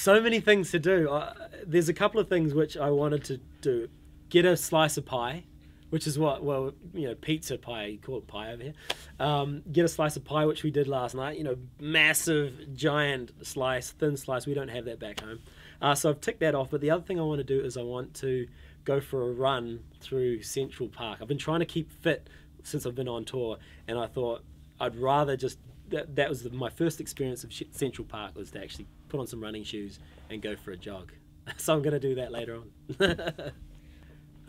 so many things to do. Uh, there's a couple of things which I wanted to do. Get a slice of pie, which is what well you know pizza pie you call it pie over here. Um, get a slice of pie, which we did last night. You know, massive, giant slice, thin slice. We don't have that back home, uh, so I've ticked that off. But the other thing I want to do is I want to go for a run through Central Park. I've been trying to keep fit since I've been on tour, and I thought I'd rather just that, that was the, my first experience of Central Park was to actually put on some running shoes and go for a jog. So I'm going to do that later on.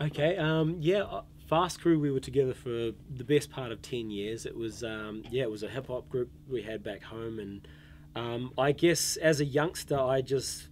okay, um, yeah, uh, Fast Crew. We were together for the best part of ten years. It was um, yeah, it was a hip hop group we had back home, and um, I guess as a youngster, I just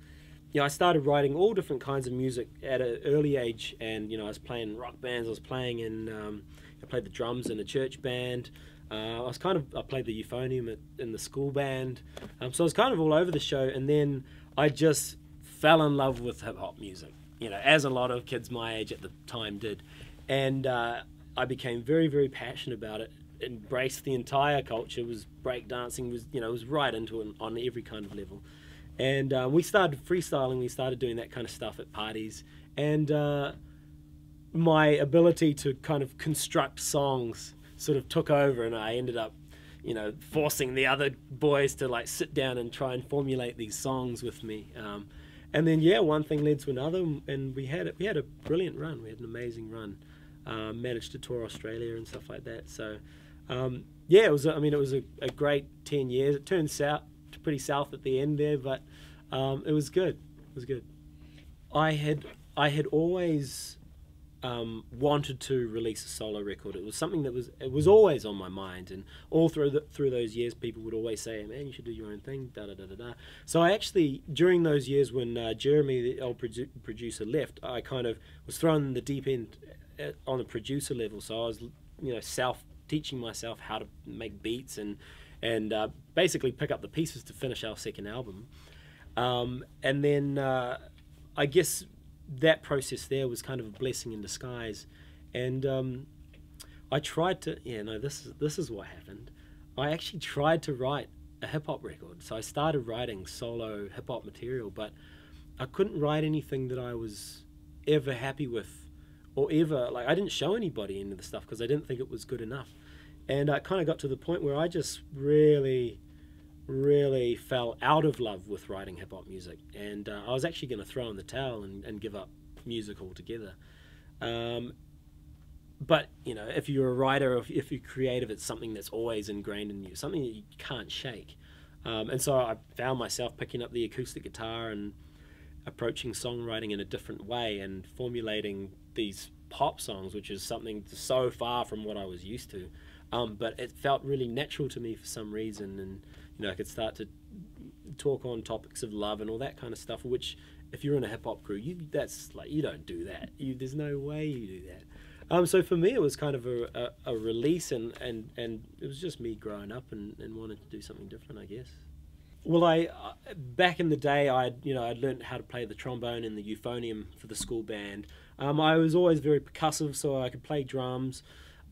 you know, I started writing all different kinds of music at an early age, and you know, I was playing rock bands. I was playing in, um, I played the drums in a church band. Uh, I was kind of, I played the euphonium in the school band. Um, so I was kind of all over the show, and then I just fell in love with hip hop music. You know, as a lot of kids my age at the time did, and uh, I became very, very passionate about it. Embraced the entire culture. Was breakdancing. Was you know, was right into it on every kind of level. And uh, we started freestyling. We started doing that kind of stuff at parties, and uh, my ability to kind of construct songs sort of took over, and I ended up, you know, forcing the other boys to like sit down and try and formulate these songs with me. Um, and then yeah, one thing led to another, and we had we had a brilliant run. We had an amazing run. Uh, managed to tour Australia and stuff like that. So um, yeah, it was. I mean, it was a, a great ten years. It turned south pretty south at the end there, but um, it was good. It was good. I had I had always um, wanted to release a solo record. It was something that was it was always on my mind, and all through the, through those years, people would always say, "Man, you should do your own thing." Da da da da da. So I actually during those years when uh, Jeremy, the old produ- producer, left, I kind of was thrown in the deep end at, uh, on the producer level. So I was you know self teaching myself how to make beats and and uh, basically pick up the pieces to finish our second album. Um, and then uh, I guess that process there was kind of a blessing in disguise. And um, I tried to, yeah, no, this is, this is what happened. I actually tried to write a hip hop record. So I started writing solo hip hop material, but I couldn't write anything that I was ever happy with or ever, like, I didn't show anybody any of the stuff because I didn't think it was good enough. And I kind of got to the point where I just really, really fell out of love with writing hip hop music. And uh, I was actually going to throw in the towel and, and give up music altogether. Um, but you know, if you're a writer, if, if you're creative, it's something that's always ingrained in you, something that you can't shake. Um, and so I found myself picking up the acoustic guitar and approaching songwriting in a different way and formulating these pop songs, which is something so far from what I was used to. Um, but it felt really natural to me for some reason, and you know I could start to talk on topics of love and all that kind of stuff. Which, if you're in a hip hop crew, you that's like you don't do that. You there's no way you do that. Um, so for me, it was kind of a, a, a, release, and, and, and it was just me growing up and, and wanted to do something different, I guess. Well, I uh, back in the day, I you know I'd learned how to play the trombone and the euphonium for the school band. Um, I was always very percussive, so I could play drums.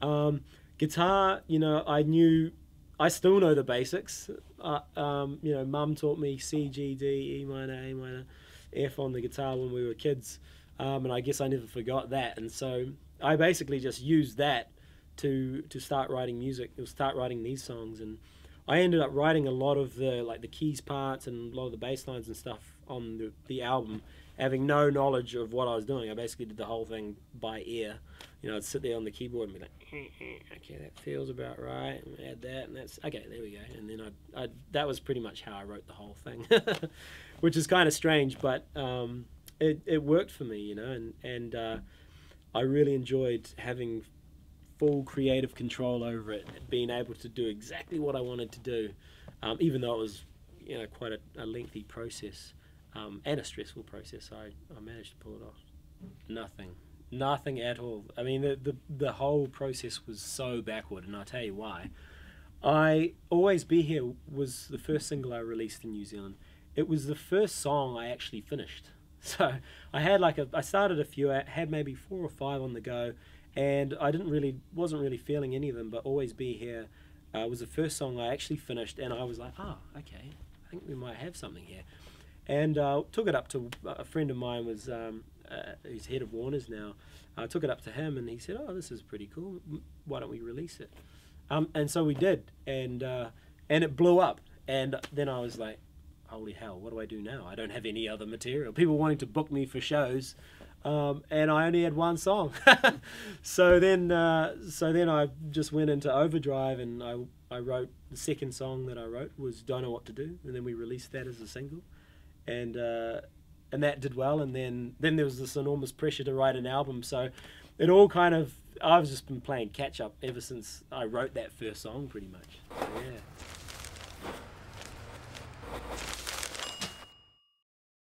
Um, guitar, you know, I knew, I still know the basics. Uh, um, you know, mum taught me C, G, D, E minor, A minor, F on the guitar when we were kids. Um, and I guess I never forgot that. And so I basically just used that to to start writing music, to start writing these songs. And I ended up writing a lot of the like the keys parts and a lot of the bass lines and stuff on the, the album, having no knowledge of what I was doing. I basically did the whole thing by ear you know, I'd sit there on the keyboard and be like, eh, eh, okay, that feels about right, add that, and that's okay. There we go. And then I, I that was pretty much how I wrote the whole thing, which is kind of strange, but um, it it worked for me, you know, and and uh, I really enjoyed having full creative control over it, being able to do exactly what I wanted to do, um, even though it was, you know, quite a, a lengthy process um, and a stressful process. I I managed to pull it off. Nothing Nothing at all. I mean, the, the, the whole process was so backward, and I'll tell you why. I Always Be Here was the first single I released in New Zealand. It was the first song I actually finished. So I had like a, I started a few, I had maybe four or five on the go, and I didn't really, wasn't really feeling any of them, but Always Be Here uh, was the first song I actually finished, and I was like, oh, okay, I think we might have something here. And uh, took it up to a friend of mine was um, uh, he's head of Warner's now. I took it up to him, and he said, "Oh, this is pretty cool. Why don't we release it?" Um, and so we did, and uh, and it blew up. And then I was like, "Holy hell! What do I do now? I don't have any other material. People wanting to book me for shows." Um, and I only had one song, so then uh, so then I just went into overdrive and I I wrote the second song that I wrote was "Don't Know What to Do," and then we released that as a single, and uh, and that did well. And then then there was this enormous pressure to write an album. So it all kind of I've just been playing catch up ever since I wrote that first song, pretty much. So, yeah.